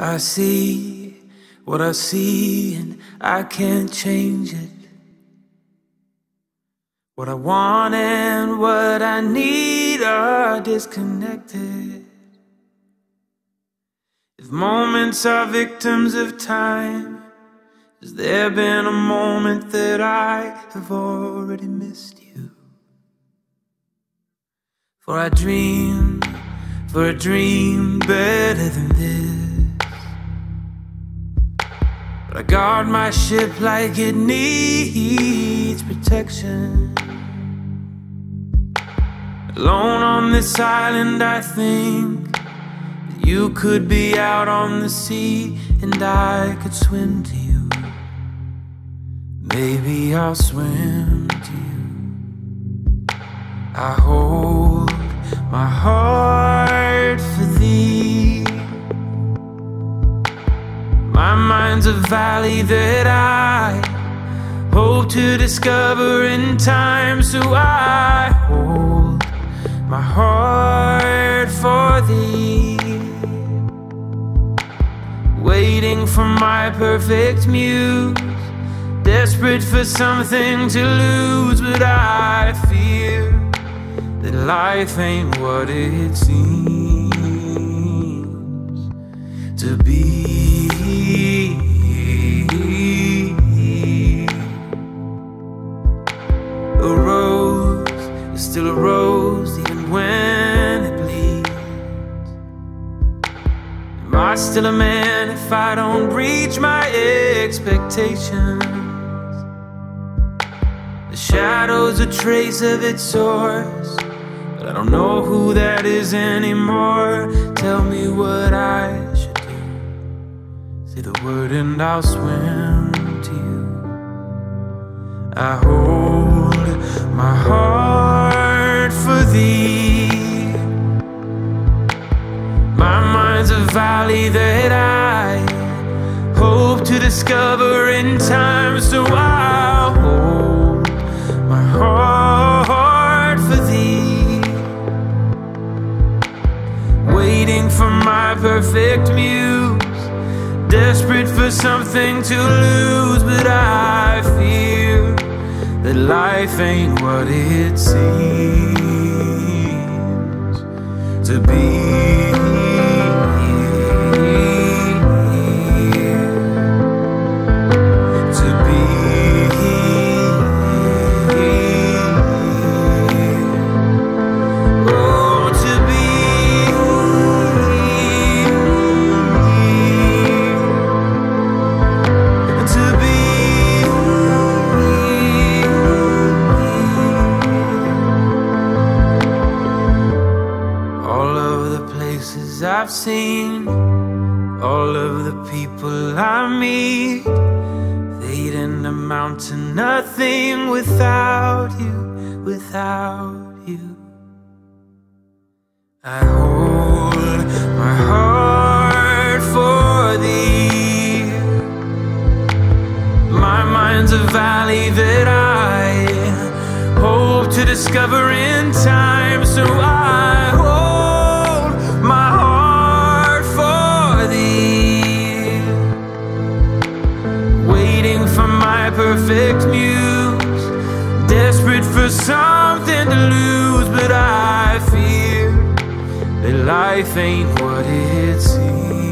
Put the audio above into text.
I see what I see and I can't change it. What I want and what I need are disconnected. If moments are victims of time, has there been a moment that I have already missed you? For I dream, for a dream better than this. But I guard my ship like it needs protection. Alone on this island, I think that you could be out on the sea and I could swim to you. Maybe I'll swim to you. I hold my heart for thee. My mind's a valley that I hope to discover in time, so I hold my heart for thee. Waiting for my perfect muse, desperate for something to lose, but I fear that life ain't what it seems to be. A rose is still a rose, even when it bleeds. Am I still a man if I don't reach my expectations? The shadow's a trace of its source, but I don't know who that is anymore. Tell me what I. The word and I'll swim to you. I hold my heart for thee. My mind's a valley that I hope to discover in time, so I'll hold my heart for thee. Waiting for my perfect muse, desperate for something to lose, but I fear that life ain't what it seems to be. Of the places I've seen, all of the people I meet, they'd end amount to nothing without you, without you. I hold my heart for thee. My mind's a valley that I hope to discover in time, so I life ain't what it seems